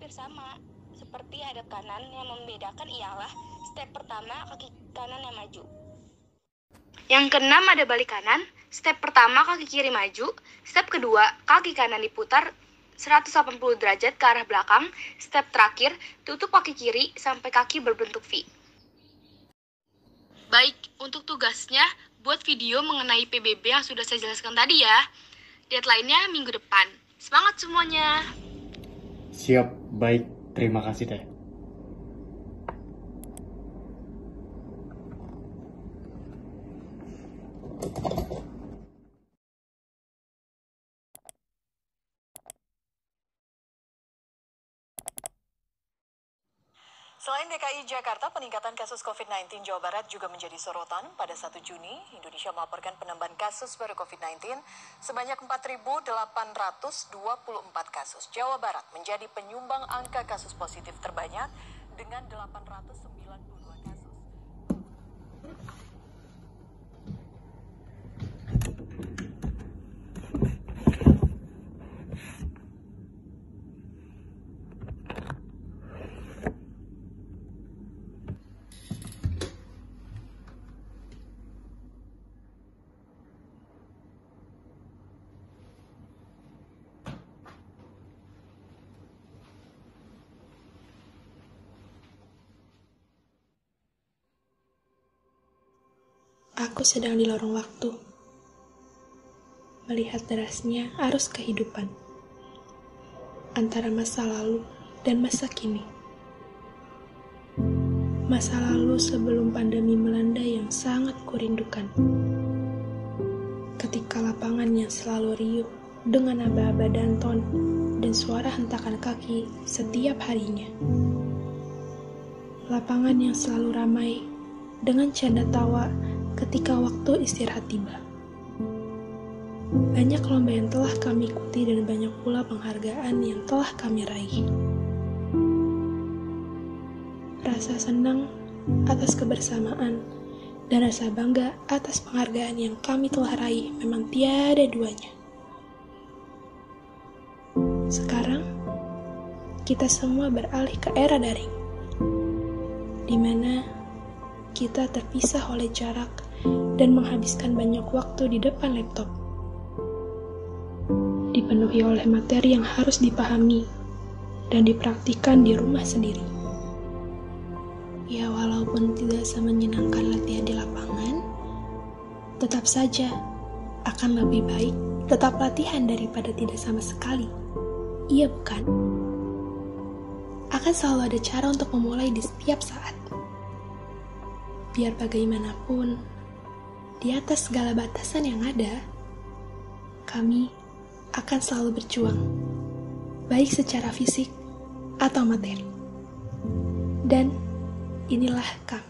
hampir sama. Seperti hadap kanan yang membedakan ialah step pertama kaki kanan yang maju. Yang keenam ada balik kanan. Step pertama kaki kiri maju. Step kedua kaki kanan diputar 180 derajat ke arah belakang. Step terakhir tutup kaki kiri sampai kaki berbentuk V. Baik, untuk tugasnya buat video mengenai PBB yang sudah saya jelaskan tadi ya. Deadline-nya minggu depan. Semangat semuanya! Siap, baik. Terima kasih, Teh. Selain DKI Jakarta, peningkatan kasus COVID-19 Jawa Barat juga menjadi sorotan. Pada 1 Juni, Indonesia melaporkan penambahan kasus baru COVID-19 sebanyak 4.824 kasus. Jawa Barat menjadi penyumbang angka kasus positif terbanyak dengan 892 kasus. Aku sedang di lorong waktu, melihat derasnya arus kehidupan antara masa lalu dan masa kini. Masa lalu sebelum pandemi melanda yang sangat kurindukan. Ketika lapangan yang selalu riuh dengan aba-aba danton dan suara hentakan kaki setiap harinya. Lapangan yang selalu ramai dengan canda tawa ketika waktu istirahat tiba. Banyak lomba yang telah kami ikuti dan banyak pula penghargaan yang telah kami raih. Rasa senang atas kebersamaan dan rasa bangga atas penghargaan yang kami telah raih memang tiada duanya. Sekarang, kita semua beralih ke era daring, di mana kita terpisah oleh jarak dan menghabiskan banyak waktu di depan laptop. Dipenuhi oleh materi yang harus dipahami dan dipraktikkan di rumah sendiri. Ya, walaupun tidak semenyenangkan latihan di lapangan, tetap saja akan lebih baik tetap latihan daripada tidak sama sekali. Iya, bukan? Akan selalu ada cara untuk memulai di setiap saat. Biar bagaimanapun, di atas segala batasan yang ada, kami akan selalu berjuang, baik secara fisik atau materi. Dan inilah kami.